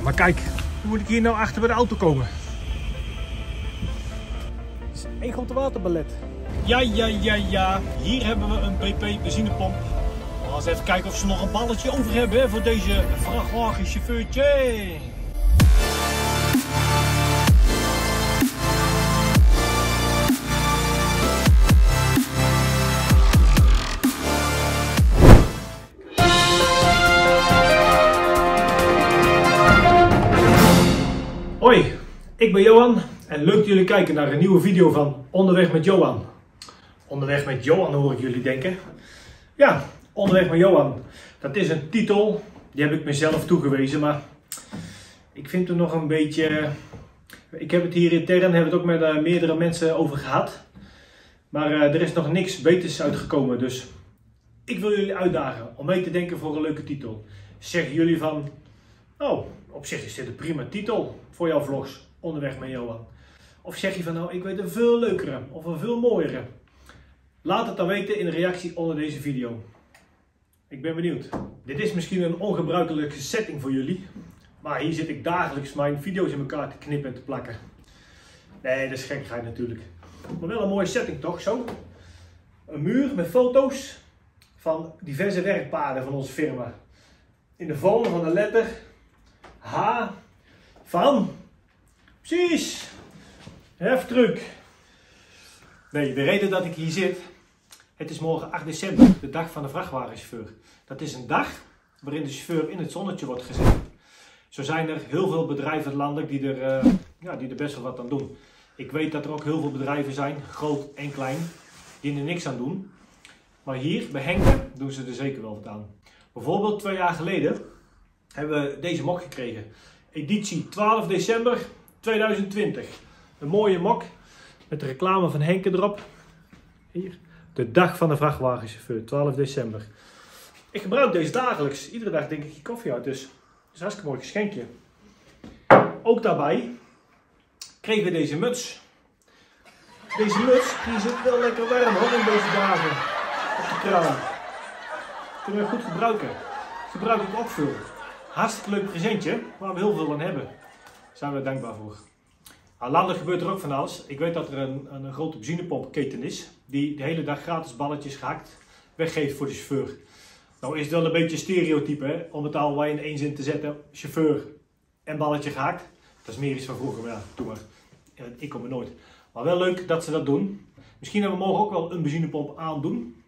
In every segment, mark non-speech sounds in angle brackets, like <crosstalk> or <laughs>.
Ja, maar kijk, hoe moet ik hier nou achter bij de auto komen? Het is één grote waterballet. Ja, ja, ja, ja. Hier hebben we een BP benzinepomp. We gaan eens even kijken of ze nog een balletje over hebben hè, voor deze vrachtwagenchauffeurtje. Ik ben Johan en leuk dat jullie kijken naar een nieuwe video van Onderweg met Johan. Onderweg met Johan hoor ik jullie denken. Ja, Onderweg met Johan. Dat is een titel, die heb ik mezelf toegewezen, maar ik vind het nog een beetje... Ik heb het hier intern, hebben het ook met eh, meerdere mensen over gehad. Maar eh, er is nog niks beters uitgekomen, dus ik wil jullie uitdagen om mee te denken voor een leuke titel. Zeggen jullie van, oh, op zich is dit een prima titel voor jouw vlogs, onderweg met Johan. Of zeg je van, nou, ik weet een veel leukere of een veel mooiere. Laat het dan weten in de reactie onder deze video. Ik ben benieuwd. Dit is misschien een ongebruikelijke setting voor jullie. Maar hier zit ik dagelijks mijn video's in elkaar te knippen en te plakken. Nee, dat is gekheid natuurlijk. Maar wel een mooie setting toch, zo? Een muur met foto's van diverse werkpaden van onze firma. In de vorm van de letter H van. Precies. Heftruck. Nee, de reden dat ik hier zit. Het is morgen 8 december, de dag van de vrachtwagenchauffeur. Dat is een dag waarin de chauffeur in het zonnetje wordt gezet. Zo zijn er heel veel bedrijven landelijk die er, eh, ja, die er best wel wat aan doen. Ik weet dat er ook heel veel bedrijven zijn, groot en klein, die er niks aan doen. Maar hier, bij Henke, doen ze er zeker wel wat aan. Bijvoorbeeld twee jaar geleden hebben we deze mok gekregen. Editie 12 december 2020. Een mooie mok met de reclame van Henke erop. Hier. De dag van de vrachtwagenchauffeur, 12 december. Ik gebruik deze dagelijks. Iedere dag denk ik je koffie uit, dus het is een hartstikke mooi geschenkje. Ook daarbij kregen we deze muts. Deze muts die zit wel lekker warm hoor in deze dagen. Op de kraan. Kunnen we goed gebruiken. Gebruik ik ook veel. Hartstikke leuk presentje waar we heel veel aan hebben. Zijn we dankbaar voor. Nou, landelijk gebeurt er ook van alles. Ik weet dat er een, een grote benzinepompketen is die de hele dag gratis balletjes gehakt weggeeft voor de chauffeur. Nou is het wel een beetje stereotype hè? om het al in één zin te zetten. Chauffeur en balletje gehakt. Dat is meer iets van vroeger, maar ja, doe maar. Ik kom er nooit. Maar wel leuk dat ze dat doen. Misschien hebben we morgen ook wel een benzinepomp aandoen.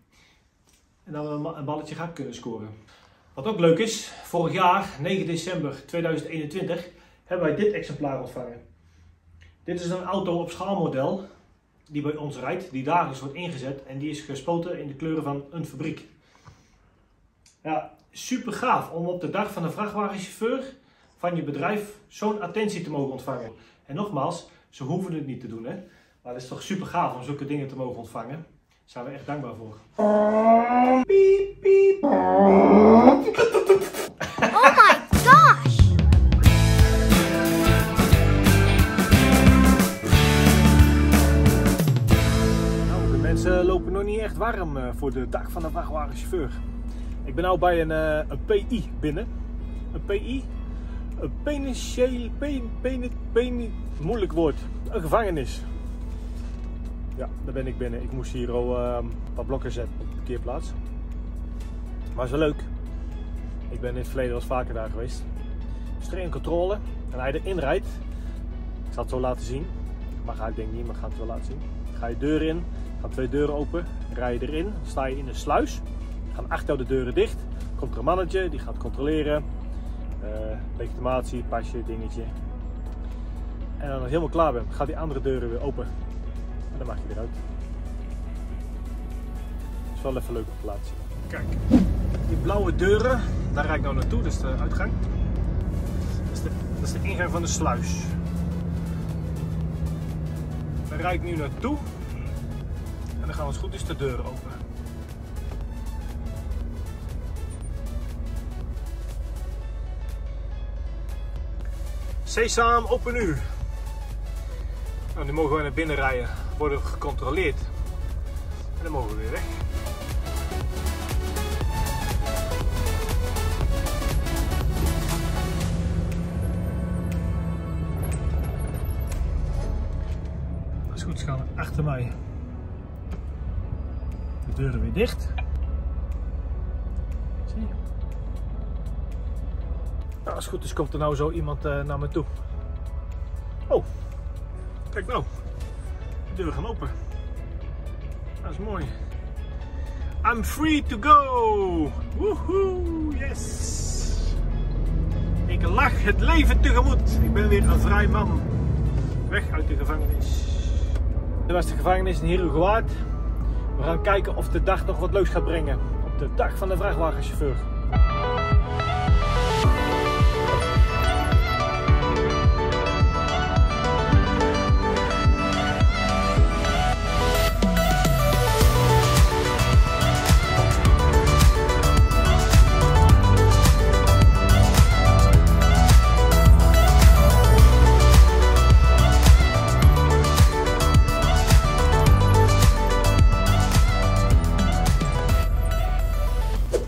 En dan we een balletje gehakt kunnen scoren. Wat ook leuk is, vorig jaar, 9 december 2021, hebben wij dit exemplaar ontvangen. Dit is een auto op schaalmodel die bij ons rijdt, die dagelijks wordt ingezet en die is gespoten in de kleuren van een fabriek. Ja, super gaaf om op de dag van een vrachtwagenchauffeur van je bedrijf zo'n attentie te mogen ontvangen. En nogmaals, ze hoeven het niet te doen, hè? maar het is toch super gaaf om zulke dingen te mogen ontvangen. Daar zijn we echt dankbaar voor. Piep. Voor de dag van de vrachtwagenchauffeur. Ik ben nu bij een, eh, een PI binnen. Een PI? Een penitentieel... Pen, pen, pen, moeilijk woord. Een gevangenis. Ja, daar ben ik binnen. Ik moest hier al eh, een paar blokken zetten op de parkeerplaats. Maar is wel leuk. Ik ben in het verleden wel vaker daar geweest. Streng controle. En hij erin rijdt. Ik zal het zo laten zien. Maar ga ik denk niet, maar ga het wel laten zien. Ga je deur in, gaan twee deuren open, rij je erin, sta je in een sluis. Gaan achter de deuren dicht. Komt er een mannetje, die gaat controleren. eh, legitimatie, pasje, dingetje. En als je helemaal klaar bent, gaat die andere deuren weer open. En dan mag je eruit. Dat is wel even leuk om te laten zien. Kijk, die blauwe deuren, daar rijd ik nou naartoe, dat is de uitgang. Dat is de, dat is de ingang van de sluis. Daar rijd ik nu naartoe. En dan gaan we als goed is de deur openen. Sesam, open uur. Nou, nu mogen we naar binnen rijden, worden we gecontroleerd. En dan mogen we weer weg. Als goed gaan achter mij de deuren weer dicht. Nou, als het goed is komt er nou zo iemand uh, naar me toe. Oh, kijk nou. De deuren gaan open. Dat is mooi. I'm free to go! Woehoe, yes! Ik lach het leven tegemoet. Ik ben weer een vrij man. Weg uit de gevangenis. Dit was de gevangenis in Herugewaard. We gaan kijken of de dag nog wat leuks gaat brengen. Op de dag van de vrachtwagenchauffeur.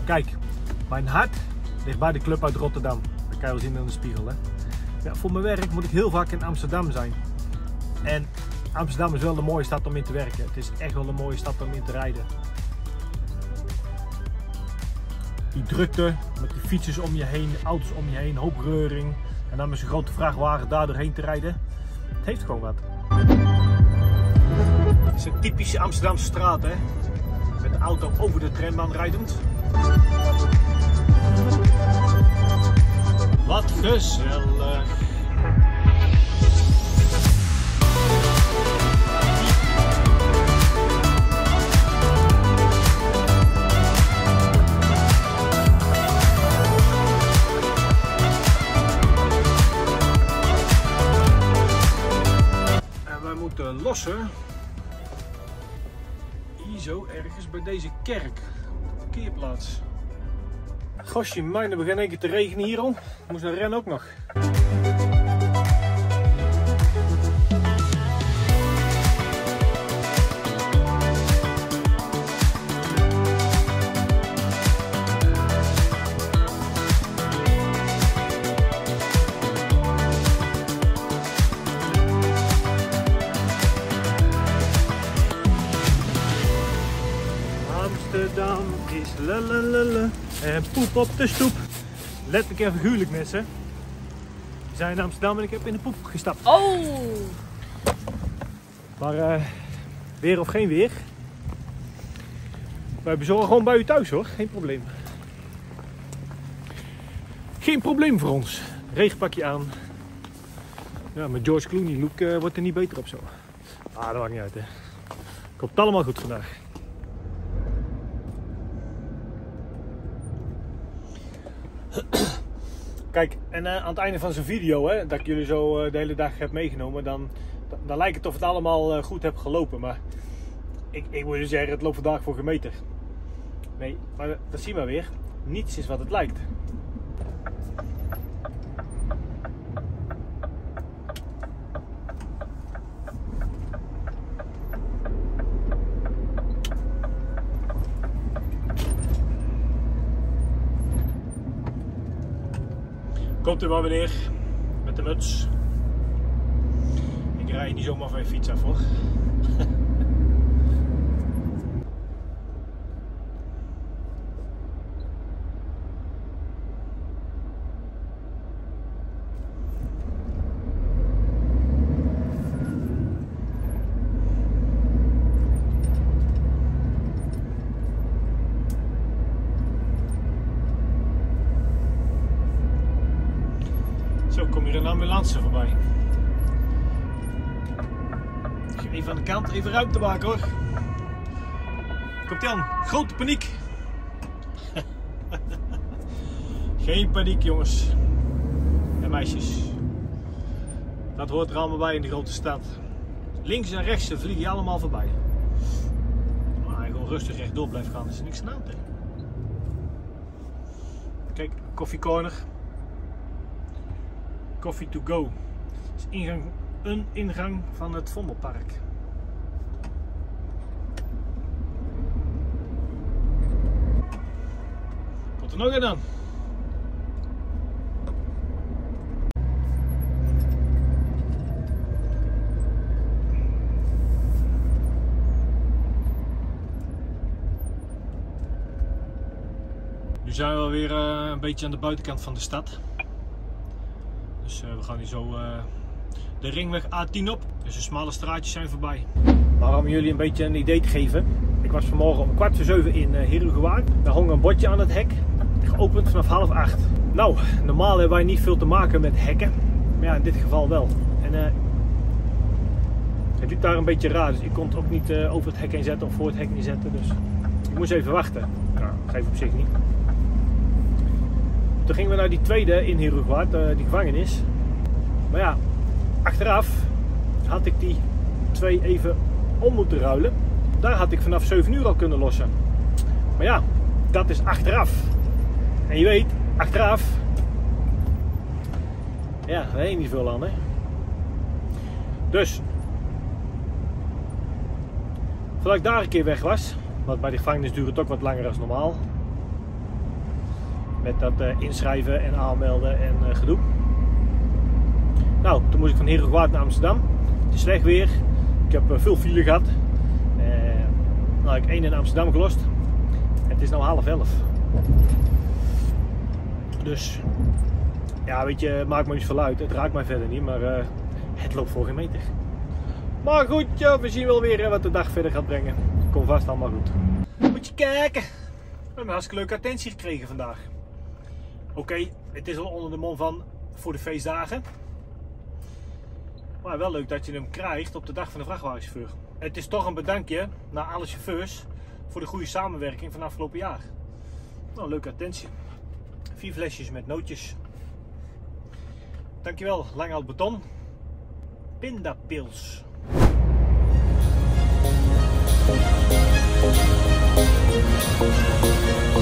Kijk, mijn hart ligt bij de club uit Rotterdam. Dat kan je wel zien in de spiegel. Hè? Ja, voor mijn werk moet ik heel vaak in Amsterdam zijn. En Amsterdam is wel een mooie stad om in te werken. Het is echt wel een mooie stad om in te rijden. Die drukte met die fietsers om je heen, auto's om je heen, hoop reuring. En dan met zo'n grote vrachtwagen daar doorheen te rijden. Het heeft gewoon wat. Het is een typische Amsterdamse straat hè. Met de auto over de trambaan rijdend. Wat gezellig. Lossen. Hier zo ergens bij deze kerk parkeerplaats. Gosje, mijn, het begint één keer te regenen hierom. Moest een ren ook nog. Lalalala en poep op de stoep. Letterlijk en figuurlijk mensen. We zijn in Amsterdam en ik heb in de poep gestapt. Oh! Maar uh, weer of geen weer. Wij bezorgen gewoon bij u thuis hoor, geen probleem. Geen probleem voor ons. Regenpakje aan. Ja, met George Clooney look uh, wordt er niet beter op zo. Ah, dat maakt niet uit hè. Komt allemaal goed vandaag. Kijk, en uh, aan het einde van zo'n video, hè, dat ik jullie zo uh, de hele dag heb meegenomen, dan, dan, lijkt het of het allemaal uh, goed heb gelopen. Maar ik, ik moet je zeggen, het loopt vandaag voor gemeter. Nee, maar dat zien we weer. Niets is wat het lijkt. Komt u maar meneer, met de muts. Ik rij niet zomaar van je fiets af hoor. Zo kom voorbij. Even aan de kant, even ruimte maken hoor. Komt aan, grote paniek. <laughs> Geen paniek jongens en meisjes. Dat hoort er allemaal bij in de grote stad. Links en rechts vliegen je allemaal voorbij. Maar gewoon rustig rechtdoor blijft gaan, is niks aan de hand. Kijk, koffiecorner. Coffee to Go. Is ingang, een ingang van het Vondelpark. Komt er nog een dan? Nu zijn we alweer eh, een beetje aan de buitenkant van de stad. Dus uh, we gaan hier zo uh, de ringweg A10 op. Dus de smalle straatjes zijn voorbij. Maar om jullie een beetje een idee te geven. Ik was vanmorgen om kwart voor zeven in Herugewaard. Daar hong een bordje aan het hek. Geopend vanaf half acht. Nou, normaal hebben wij niet veel te maken met hekken. Maar ja, in dit geval wel. En het liep daar een beetje raar. Dus ik kon het ook niet over het hek heen zetten of voor het hek niet zetten. Dus ik moest even wachten. Nou, dat geeft op zich niet. Toen gingen we naar die tweede in Herugewaard, die gevangenis. Maar ja, achteraf had ik die twee even om moeten ruilen. Daar had ik vanaf 7 uur al kunnen lossen. Maar ja, dat is achteraf. En je weet, achteraf. Ja, daar heeft niet veel aan, hè. Dus. Voordat ik daar een keer weg was. Want bij de gevangenis duurt het ook wat langer dan normaal. Met dat uh, inschrijven en aanmelden en uh, gedoe. Nou, toen moest ik van Herengewaard naar Amsterdam. Het is slecht weer. Ik heb uh, veel file gehad. nou, ik heb één in Amsterdam gelost. Het is nu half elf. Dus, ja, weet je, maakt me niet veel. Het raakt mij verder niet, maar het loopt voor geen meter. Maar goed, we zien wel weer wat de dag verder gaat brengen. Komt vast allemaal goed. Moet je kijken. We hebben hartstikke leuke attentie gekregen vandaag. Oké, het is al onder de mond van voor de feestdagen. Maar wel leuk dat je hem krijgt op de dag van de vrachtwagenchauffeur. Het is toch een bedankje naar alle chauffeurs voor de goede samenwerking van afgelopen jaar. Nou, leuke attentie. Vier flesjes met nootjes. Dankjewel, Langal Beton. Pindapils. Weer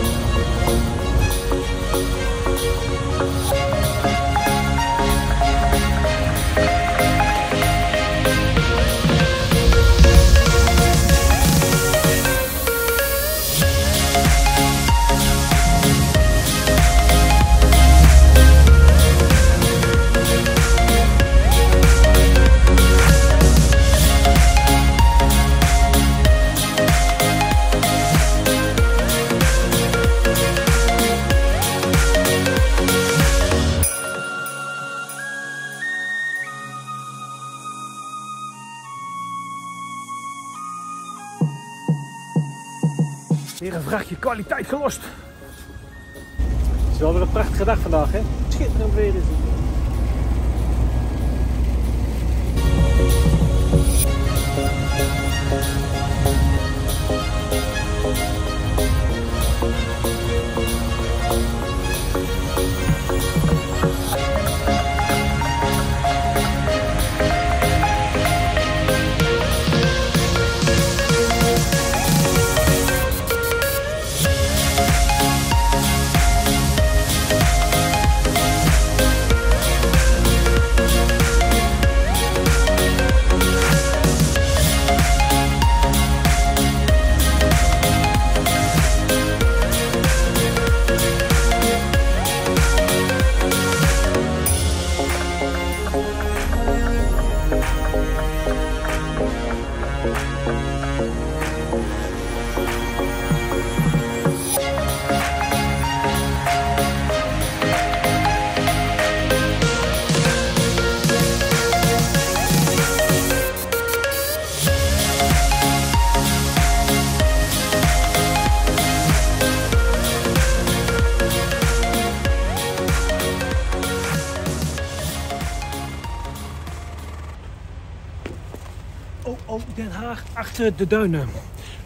De duinen.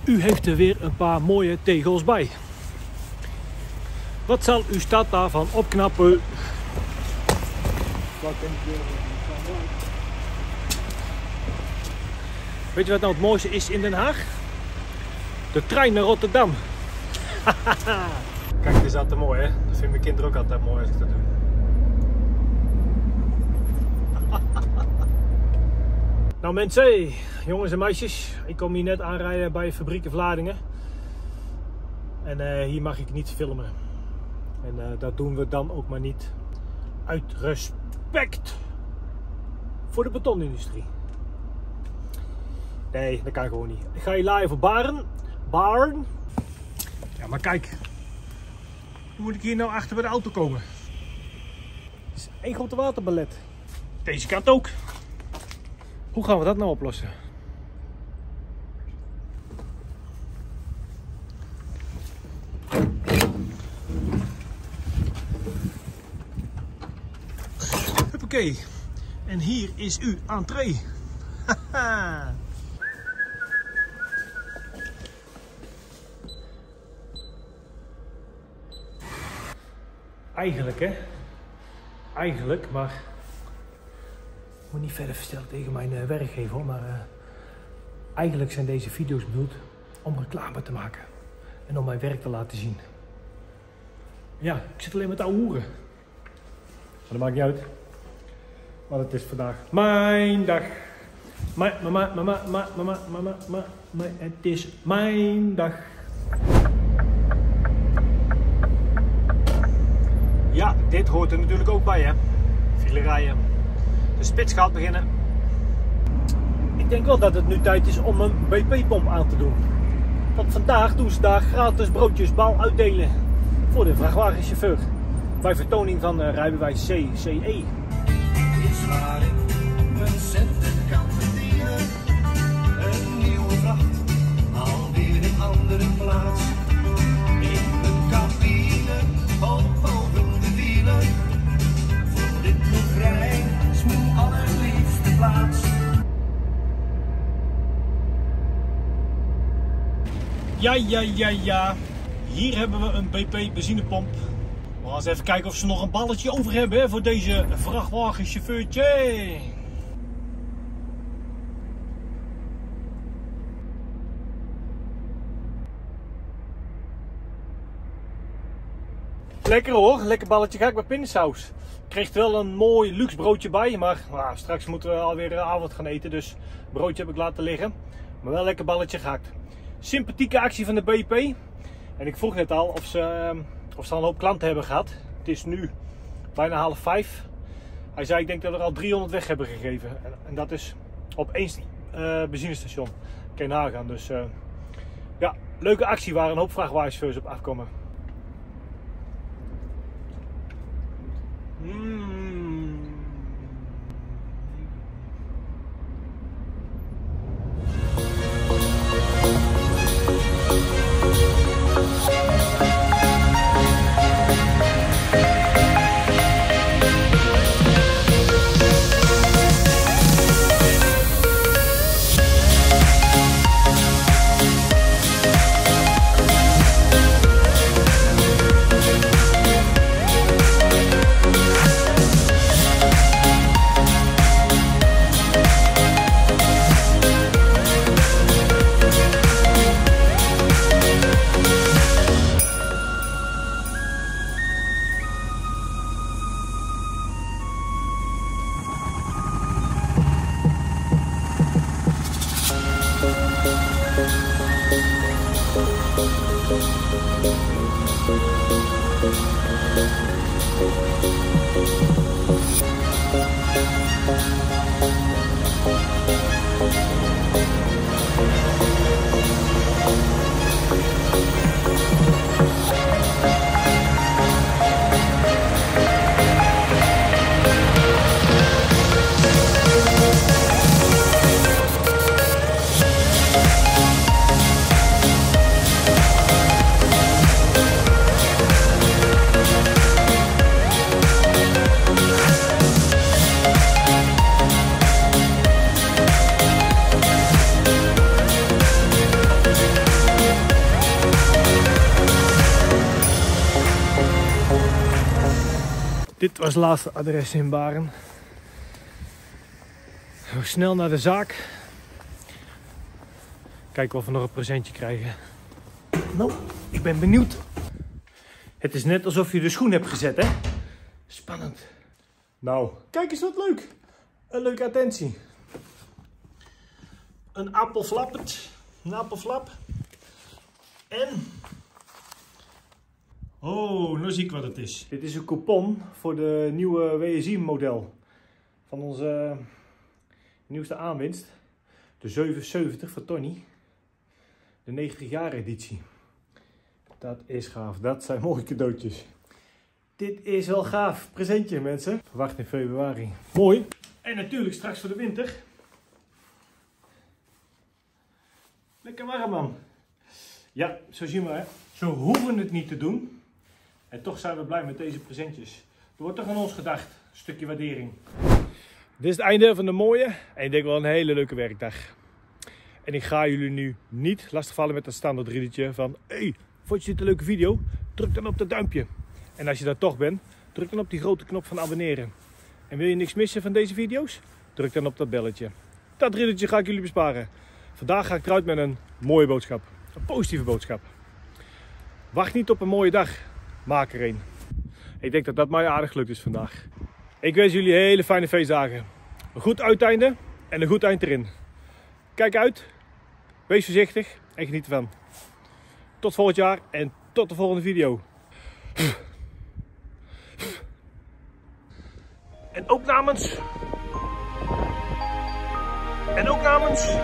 U heeft er weer een paar mooie tegels bij. Wat zal uw stad daarvan opknappen? Weet je wat nou het mooiste is in Den Haag? De trein naar Rotterdam. <laughs> Kijk, dit is altijd mooi hè. Dat vinden mijn kinderen ook altijd mooi als ik dat doe. Nou mensen, jongens en meisjes, ik kom hier net aanrijden bij Fabrieken Vladingen. En uh, hier mag ik niet filmen. En uh, dat doen we dan ook maar niet uit respect voor de betonindustrie. Nee, dat kan gewoon niet. Ik ga je live op Baren. Baren. Ja, maar kijk. Hoe moet ik hier nou achter bij de auto komen? Het is één grote waterballet. Deze kant ook. Hoe gaan we dat nou oplossen? Huppakee. En hier is uw entree. Eigenlijk hè. Eigenlijk, maar... Ik moet niet verder vertellen tegen mijn eh, werkgever maar... eh, eigenlijk zijn deze video's bedoeld om reclame te maken. En om mijn werk te laten zien. Ja, ik zit alleen met oude hoeren. Maar dat maakt niet uit. Want het is vandaag mijn dag. Mijn, mama, mama, mama, mama, mama, mama, het is mijn dag. Ja, dit hoort er natuurlijk ook bij, hè. Filerijen. De spits gaat beginnen. Ik denk wel dat het nu tijd is om een BP-pomp aan te doen. Want vandaag doen ze daar gratis broodjesbal uitdelen. Voor de vrachtwagenchauffeur. Bij vertoning van eh, rijbewijs CCE. is waar ik mijn centen kan verdienen. Een nieuwe vracht, alweer in andere plaats. Ja, ja, ja, ja. Hier hebben we een BP benzinepomp. We gaan eens even kijken of ze nog een balletje over hebben voor deze vrachtwagenchauffeurtje. Lekker hoor, lekker balletje ga ik met pindasaus. Ik kreeg er wel een mooi luxe broodje bij, maar straks moeten we alweer de avond gaan eten. Dus broodje heb ik laten liggen. Maar wel lekker balletje gehakt. Sympathieke actie van de BP. En ik vroeg net al of ze, ehm, of ze al een hoop klanten hebben gehad. Het is nu bijna half vijf. Hij zei ik denk dat we er al 300 weg hebben gegeven. En, dat is op één eh, benzinestation. Je nagaan. Dus eh, ja, leuke actie waar een hoop vrachtwagenchauffeurs op afkomen. Mm. Thank you. Dit was het laatste adres in Baren. Zo snel naar de zaak. Kijken of we nog een presentje krijgen. Nou, ik ben benieuwd. Het is net alsof je de schoen hebt gezet, hè? Spannend. Nou, kijk eens wat leuk. Een leuke attentie. Een appelflappert. Een appelflap. En Oh, nu zie ik wat het is. Dit is een coupon voor de nieuwe WSI-model van onze nieuwste aanwinst. De 770 van Tony. De 90 jaar editie. Dat is gaaf. Dat zijn mooie cadeautjes. Dit is wel gaaf. Presentje mensen. Verwacht in februari. Mooi. En natuurlijk straks voor de winter. Lekker warm man. Ja, zo zien we hè. Zo hoeven het niet te doen. En toch zijn we blij met deze presentjes. Er wordt toch aan ons gedacht. Een stukje waardering. Dit is het einde van de mooie en ik denk wel een hele leuke werkdag. En ik ga jullie nu niet lastigvallen met dat standaard riedetje van... Hey, vond je dit een leuke video? Druk dan op dat duimpje. En als je daar toch bent, druk dan op die grote knop van abonneren. En wil je niks missen van deze video's? Druk dan op dat belletje. Dat riedetje ga ik jullie besparen. Vandaag ga ik eruit met een mooie boodschap. Een positieve boodschap. Wacht niet op een mooie dag. Maak er een. Ik denk dat dat mij aardig gelukt is vandaag. Ik wens jullie hele fijne feestdagen. Een goed uiteinde en een goed eind erin. Kijk uit, wees voorzichtig en geniet ervan. Tot volgend jaar en tot de volgende video. En ook namens. En ook namens.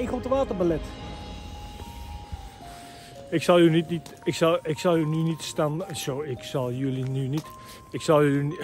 Één grote waterballet. Ik zal jullie niet, niet ik zal, ik zal jullie nu niet staan, zo, ik zal jullie nu niet, ik zal jullie niet,